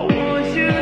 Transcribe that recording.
我现在。